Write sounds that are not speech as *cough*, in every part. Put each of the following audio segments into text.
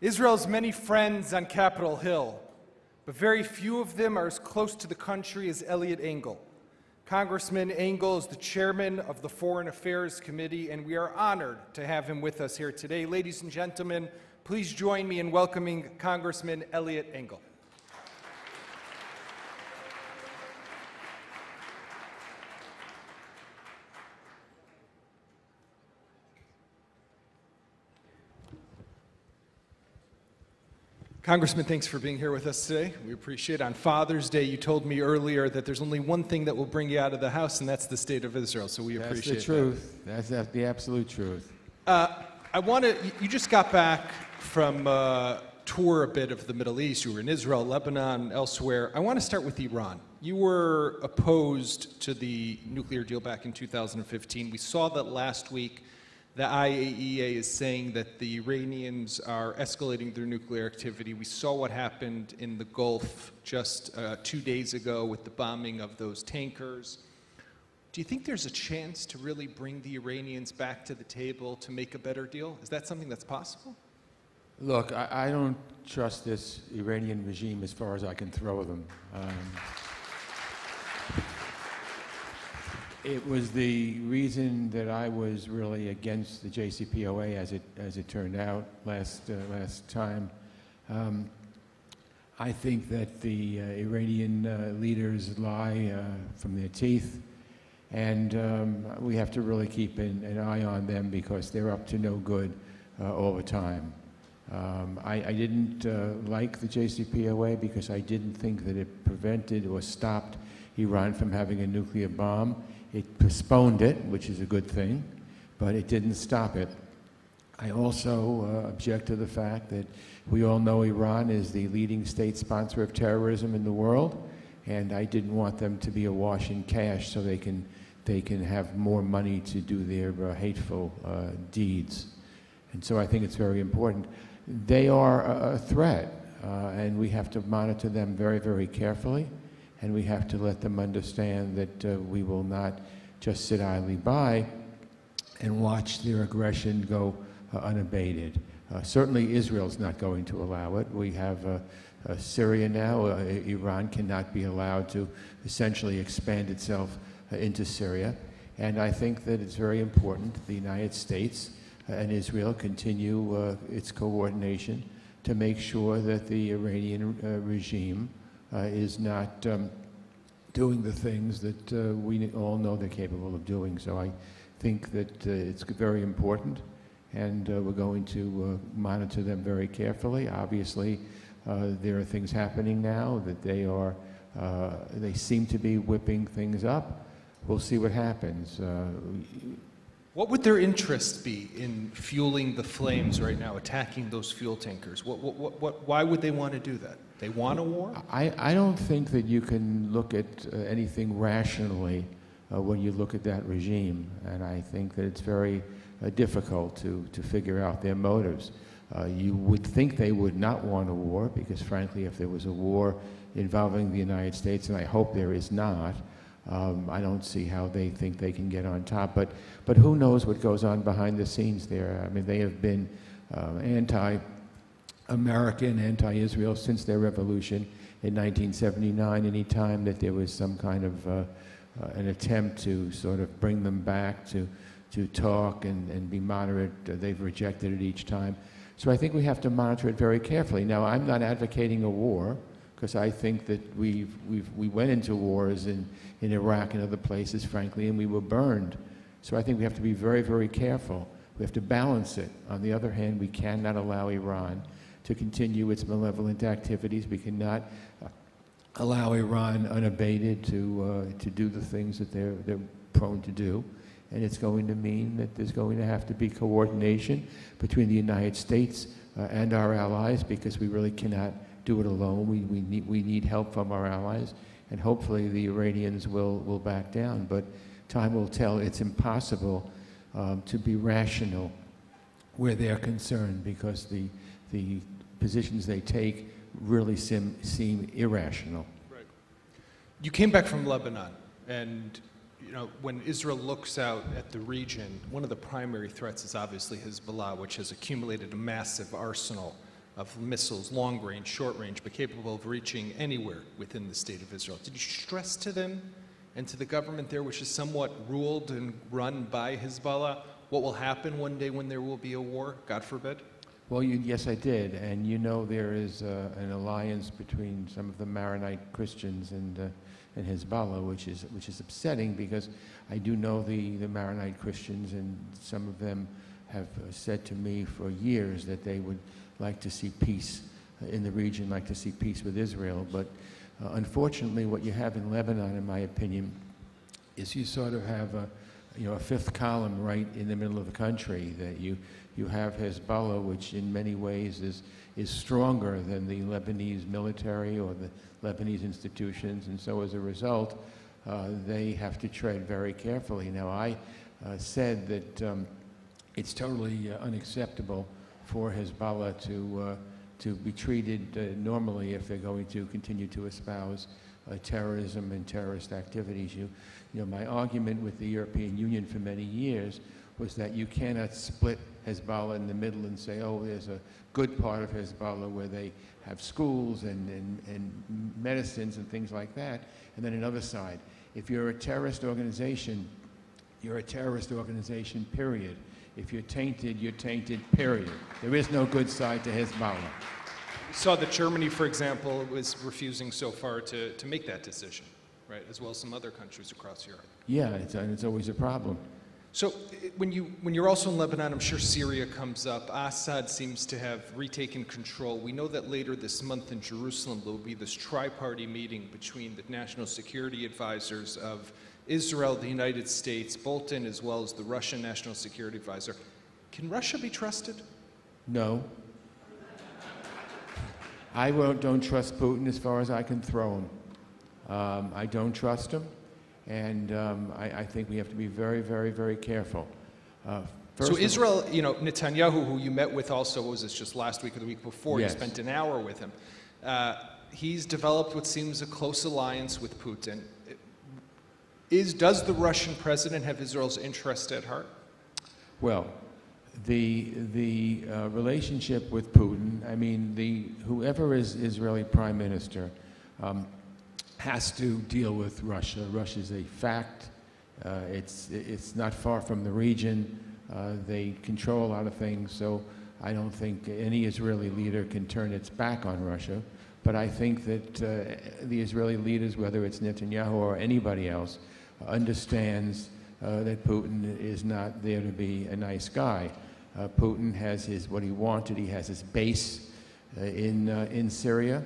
Israel has many friends on Capitol Hill, but very few of them are as close to the country as Eliot Engel. Congressman Engel is the chairman of the Foreign Affairs Committee, and we are honored to have him with us here today. Ladies and gentlemen, please join me in welcoming Congressman Eliot Engel. Congressman, thanks for being here with us today. We appreciate it. On Father's Day, you told me earlier that there's only one thing that will bring you out of the house, and that's the state of Israel. So we appreciate it. That's appreciate the truth. That's, that's the absolute truth. Uh, I want to. You just got back from a tour a bit of the Middle East. You were in Israel, Lebanon, elsewhere. I want to start with Iran. You were opposed to the nuclear deal back in 2015. We saw that last week. The IAEA is saying that the Iranians are escalating their nuclear activity. We saw what happened in the Gulf just uh, two days ago with the bombing of those tankers. Do you think there's a chance to really bring the Iranians back to the table to make a better deal? Is that something that's possible? Look, I, I don't trust this Iranian regime as far as I can throw them. Um, it was the reason that I was really against the JCPOA as it, as it turned out last, uh, last time. Um, I think that the uh, Iranian uh, leaders lie uh, from their teeth, and um, we have to really keep an, an, eye on them because they're up to no good uh, all the time. Um, I, I, didn't uh, like the JCPOA because I didn't think that it prevented or stopped Iran from having a nuclear bomb. It postponed it, which is a good thing, but it didn't stop it. I also uh, object to the fact that we all know Iran is the leading state sponsor of terrorism in the world, and I didn't want them to be awash in cash so they can, they can have more money to do their uh, hateful uh, deeds. And so I think it's very important. They are a, a threat, uh, and we have to monitor them very, very carefully and we have to let them understand that uh, we will not just sit idly by and watch their aggression go uh, unabated. Uh, certainly, Israel's not going to allow it. We have uh, uh, Syria now. Uh, Iran cannot be allowed to essentially expand itself into Syria. And I think that it's very important the United States and Israel continue its coordination to make sure that the Iranian regime is not um, doing the things that uh, we all know they're capable of doing. So I think that uh, it's very important, and we're going to monitor them very carefully. Obviously, there are things happening now that they are, they seem to be whipping things up. We'll see what happens. What would their interest be in fueling the flames right now, attacking those fuel tankers? What, what, what, why would they want to do that? They want a war? I, I don't think that you can look at uh, anything rationally uh, when you look at that regime, and I think that it's very uh, difficult to, to figure out their motives. Uh, you would think they would not want a war, because frankly, if there was a war involving the United States, and I hope there is not, um, I don't see how they think they can get on top. But, but who knows what goes on behind the scenes there? I mean, they have been uh, anti American, anti-Israel since their revolution in 1979. Any time that there was some kind of uh, uh, an attempt to sort of bring them back to to talk and, and be moderate, uh, they've rejected it each time. So I think we have to monitor it very carefully. Now, I'm not advocating a war because I think that we've, we've, we went into wars in, in Iraq and other places, frankly, and we were burned. So I think we have to be very, very careful. We have to balance it. On the other hand, we cannot allow Iran to continue its malevolent activities. We cannot uh, allow Iran unabated to, uh, to do the things that they're, they're prone to do. And it's going to mean that there's going to have to be coordination between the United States uh, and our allies because we really cannot do it alone. We, we, need, we need help from our allies. And hopefully the Iranians will, will back down. But time will tell. It's impossible um, to be rational where they're concerned because the, the positions they take really seem, seem irrational. Right. You came back from Lebanon, and you know when Israel looks out at the region, one of the primary threats is obviously Hezbollah, which has accumulated a massive arsenal of missiles, long range, short range, but capable of reaching anywhere within the state of Israel. Did you stress to them and to the government there, which is somewhat ruled and run by Hezbollah, what will happen one day when there will be a war, God forbid? Well, you, yes, I did. And you know there is uh, an alliance between some of the Maronite Christians and, uh, and Hezbollah, which is, which is upsetting because I do know the, the Maronite Christians, and some of them have uh, said to me for years that they would like to see peace in the region, like to see peace with Israel. But uh, unfortunately, what you have in Lebanon, in my opinion, is you sort of have a, you know, a fifth column right in the middle of the country that you, you have Hezbollah, which in many ways is, is stronger than the Lebanese military or the Lebanese institutions. And so as a result, uh, they have to tread very carefully. Now, I uh, said that um, it's totally uh, unacceptable for Hezbollah to, uh, to be treated uh, normally if they're going to continue to espouse uh, terrorism and terrorist activities. You, you know, my argument with the European Union for many years was that you cannot split Hezbollah in the middle and say, oh, there's a good part of Hezbollah where they have schools and, and, and medicines and things like that, and then another side. If you're a terrorist organization, you're a terrorist organization, period. If you're tainted, you're tainted, period. There is no good side to Hezbollah. We saw that Germany, for example, was refusing so far to, to make that decision, right, as well as some other countries across Europe. Yeah, it's, and it's always a problem. So uh, when, you, when you're also in Lebanon, I'm sure Syria comes up. Assad seems to have retaken control. We know that later this month in Jerusalem, there will be this tri-party meeting between the national security advisors of Israel, the United States, Bolton, as well as the Russian national security advisor. Can Russia be trusted? No. I won't, don't trust Putin as far as I can throw him. Um, I don't trust him, and um, I, I think we have to be very, very, very careful. Uh, so Israel, you know, Netanyahu, who you met with also, what was this just last week or the week before? Yes. You spent an hour with him. Uh, he's developed what seems a close alliance with Putin. Is does the Russian president have Israel's interest at heart? Well, the the uh, relationship with Putin. I mean, the whoever is Israeli prime minister um, has to deal with Russia. Russia is a fact. Uh, it's it's not far from the region. Uh, they control a lot of things. So I don't think any Israeli leader can turn its back on Russia. But I think that uh, the Israeli leaders, whether it's Netanyahu or anybody else, understands uh, that Putin is not there to be a nice guy. Uh, Putin has his what he wanted. He has his base uh, in uh, in Syria.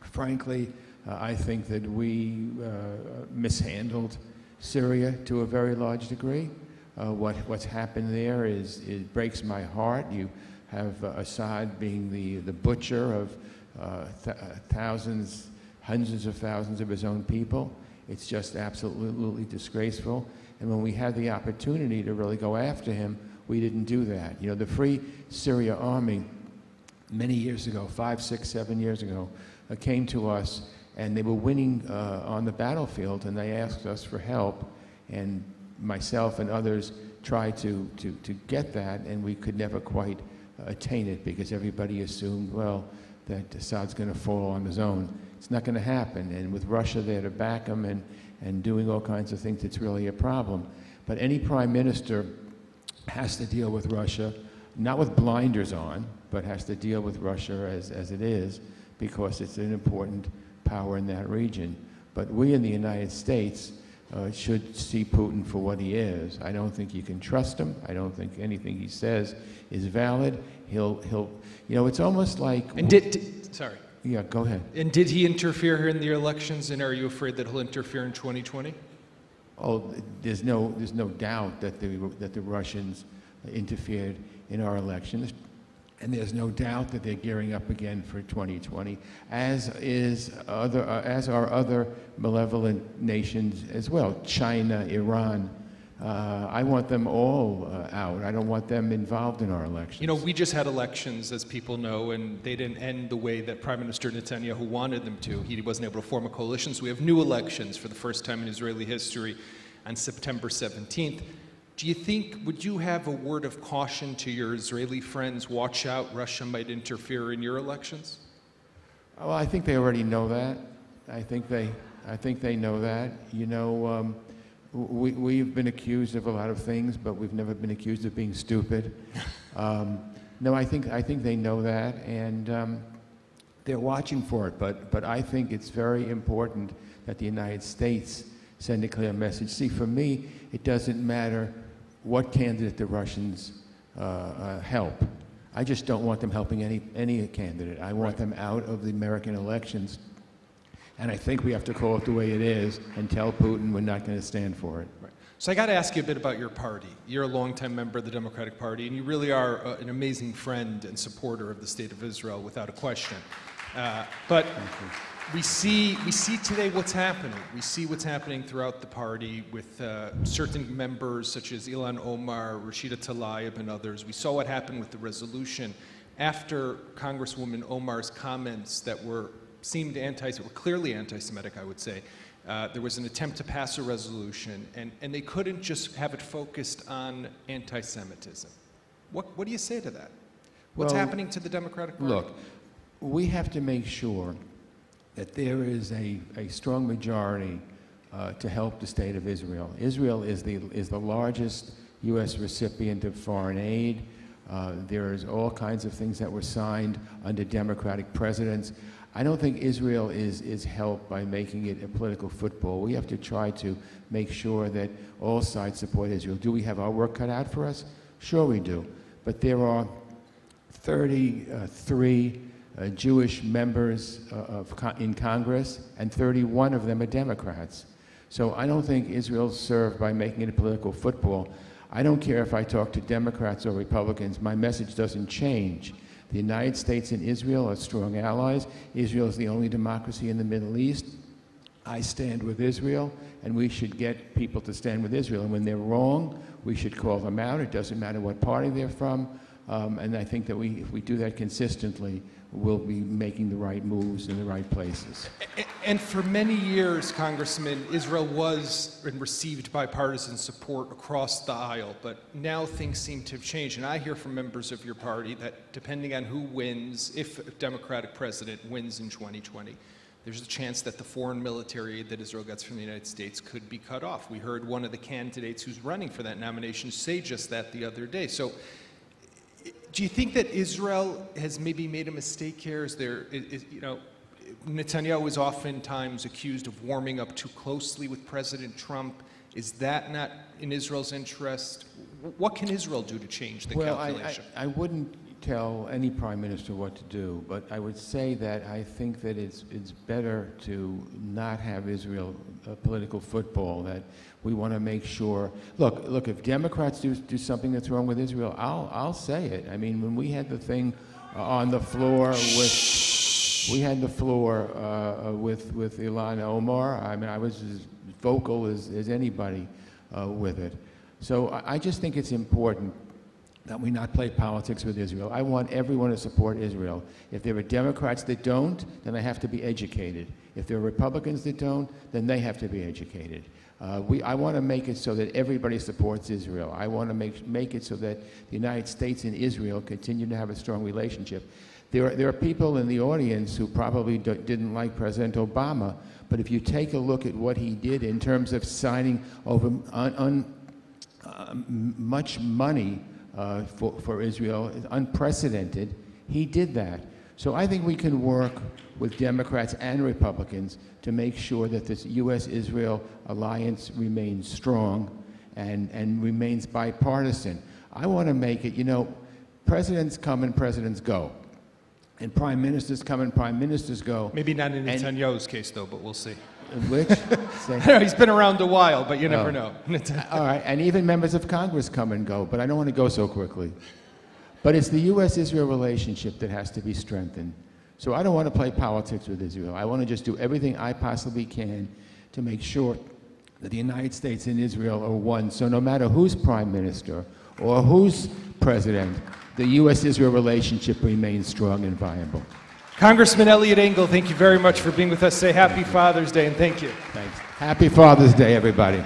Frankly, uh, I think that we uh, mishandled Syria to a very large degree. What what's happened there is it breaks my heart. You have Assad being the the butcher of th- thousands, hundreds of thousands of his own people. It's just absolutely disgraceful. And when we had the opportunity to really go after him, we didn't do that. You know, the Free Syria Army, many years ago, five, six, seven years ago, uh, came to us and they were winning uh, on the battlefield and they asked us for help. And myself and others tried to, to, to get that and we could never quite uh, attain it because everybody assumed, well, that Assad's going to fall on his own. It's not going to happen. And with Russia there to back him and, and doing all kinds of things, it's really a problem. But any prime minister has to deal with Russia, not with blinders on, but has to deal with Russia as, as it is, because it's an important power in that region. But we in the United States uh, should see Putin for what he is. I don't think you can trust him. I don't think anything he says is valid. He'll, he'll, you know, it's almost like. And did, did sorry. Yeah, go ahead. And did he interfere here in the elections? And are you afraid that he'll interfere in 2020? Oh, there's no, there's no doubt that the, that the Russians interfered in our elections. And there's no doubt that they're gearing up again for 2020, as, is other, uh, as are other malevolent nations as well China, Iran. Uh, I want them all uh, out. I don't want them involved in our elections. You know, we just had elections, as people know, and they didn't end the way that Prime Minister Netanyahu wanted them to. He wasn't able to form a coalition, so we have new elections for the first time in Israeli history on September 17th. Do you think, would you have a word of caution to your Israeli friends? Watch out, Russia might interfere in your elections? Well, I think they already know that. I think they, I think they know that. You know, um, we, we've been accused of a lot of things, but we've never been accused of being stupid. *laughs* Um, no, I think, I think they know that, and um, they're watching for it. But, but I think it's very important that the United States send a clear message. See, for me, it doesn't matter what candidate the Russians uh, uh, help. I just don't want them helping any, any candidate. I want them out of the American elections. And I think we have to call it the way it is and tell Putin we're not going to stand for it. Right. So I got to ask you a bit about your party. You're a longtime member of the Democratic Party, and you really are uh, an amazing friend and supporter of the state of Israel, without a question. Uh, but we see, we see today what's happening. We see what's happening throughout the party with uh, certain members such as Ilhan Omar, Rashida Tlaib, and others. We saw what happened with the resolution after Congresswoman Omar's comments that were seemed anti, were clearly anti-Semitic, I would say. Uh, there was an attempt to pass a resolution, and, and they couldn't just have it focused on anti-Semitism. What, what do you say to that? What's Well, happening to the Democratic Party? Look, we have to make sure that there is a, a strong majority uh, to help the state of Israel. Israel is the, is the largest U.S. recipient of foreign aid. Uh, there's all kinds of things that were signed under Democratic presidents. I don't think Israel is, is helped by making it a political football. We have to try to make sure that all sides support Israel. Do we have our work cut out for us? Sure we do. But there are 33 uh, Jewish members uh, of con- in Congress, and 31 of them are Democrats. So I don't think Israel's served by making it a political football. I don't care if I talk to Democrats or Republicans, my message doesn't change. The United States and Israel are strong allies. Israel is the only democracy in the Middle East. I stand with Israel, and we should get people to stand with Israel. And when they're wrong, we should call them out. It doesn't matter what party they're from. Um, and I think that we, if we do that consistently, we'll be making the right moves in the right places. And for many years, Congressman, Israel was and received bipartisan support across the aisle, but now things seem to have changed. And I hear from members of your party that depending on who wins, if a Democratic president wins in 2020, there's a chance that the foreign military that Israel gets from the United States could be cut off. We heard one of the candidates who's running for that nomination say just that the other day. So do you think that Israel has maybe made a mistake here? Is there, is, you know, Netanyahu is oftentimes accused of warming up too closely with President Trump. Is that not in Israel's interest? What can Israel do to change the well, I, I, calculation? I wouldn't tell any prime minister what to do, but I would say that I think that it's, it's better to not have Israel a political football, that we want to make sure. Look, look, if Democrats do, do something that's wrong with Israel, I'll, I'll say it. I mean, when we had the thing uh, on the floor with. We had the floor uh, uh, with, with Ilana Omar. I mean, I was as vocal as, as anybody uh, with it. So I, I just think it's important that we not play politics with Israel. I want everyone to support Israel. If there are Democrats that don't, then they have to be educated. If there are Republicans that don't, then they have to be educated. Uh, we, I want to make it so that everybody supports Israel. I want to make, make it so that the United States and Israel continue to have a strong relationship. There are, there are people in the audience who probably didn't like President Obama, but if you take a look at what he did in terms of signing over un, un, uh, much money uh, for, for Israel, is unprecedented. He did that. So I think we can work with Democrats and Republicans to make sure that this U.S. Israel alliance remains strong and, and remains bipartisan. I want to make it, you know, presidents come and presidents go. And prime ministers come and prime ministers go. Maybe not in Netanyahu's case, though, but we'll see. Which? *laughs* Say- He's been around a while, but you never Oh. know. *laughs* All right, and even members of Congress come and go, but I don't want to go so quickly. But it's the U.S. Israel relationship that has to be strengthened. So I don't want to play politics with Israel. I want to just do everything I possibly can to make sure that the United States and Israel are one. So no matter who's prime minister or who's president, the U.S. Israel relationship remains strong and viable. Congressman Eliot Engel, thank you very much for being with us. Say Happy Father's Day and thank you. Thanks. Happy Father's Day, everybody.